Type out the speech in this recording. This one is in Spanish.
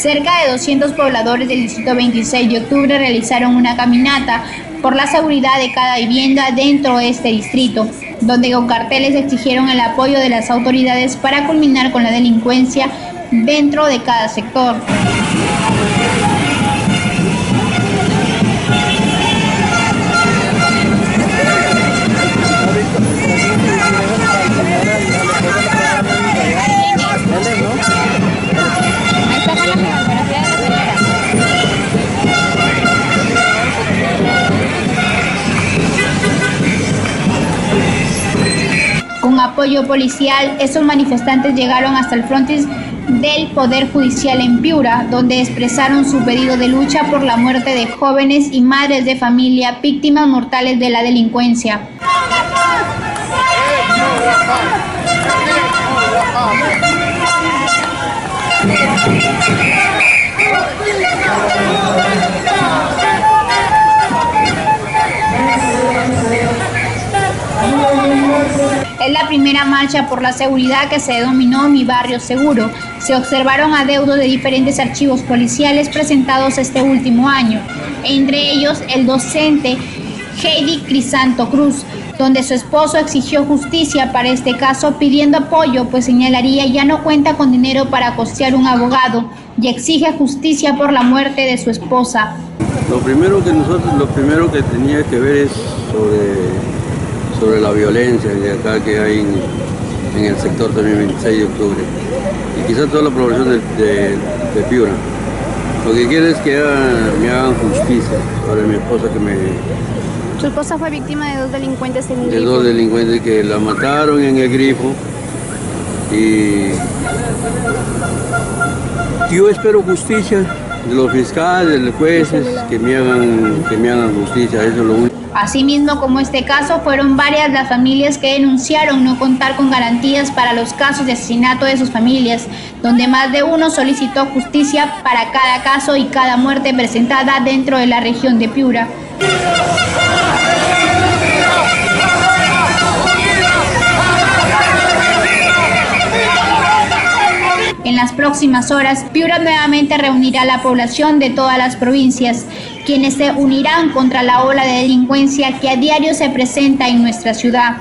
Cerca de 200 pobladores del distrito 26 de octubre realizaron una caminata por la seguridad de cada vivienda dentro de este distrito, donde con carteles exigieron el apoyo de las autoridades para culminar con la delincuencia dentro de cada sector. Apoyo policial, estos manifestantes llegaron hasta el frontis del Poder Judicial en Piura, donde expresaron su pedido de lucha por la muerte de jóvenes y madres de familia víctimas mortales de la delincuencia. Es la primera marcha por la seguridad que se denominó Mi Barrio Seguro. Se observaron adeudos de diferentes archivos policiales presentados este último año, entre ellos el docente Heidi Crisanto Cruz, donde su esposo exigió justicia para este caso pidiendo apoyo, pues señalaría ya no cuenta con dinero para costear un abogado y exige justicia por la muerte de su esposa. Lo primero que nosotros, lo primero que tenía que ver es sobre sobre la violencia de acá que hay en, el sector también 26 de octubre. Y quizás toda la población de, Piura. Lo que quiero es que me hagan justicia para mi esposa que me... Su esposa fue víctima de dos delincuentes en el De dos delincuentes que la mataron en el grifo. Y yo espero justicia de los fiscales, de los jueces, que me hagan, que me hagan justicia, eso es lo único. Asimismo, como este caso, fueron varias las familias que denunciaron no contar con garantías para los casos de asesinato de sus familias, donde más de uno solicitó justicia para cada caso y cada muerte presentada dentro de la región de Piura. En las próximas horas, Piura nuevamente reunirá a la población de todas las provincias, quienes se unirán contra la ola de delincuencia que a diario se presenta en nuestra ciudad.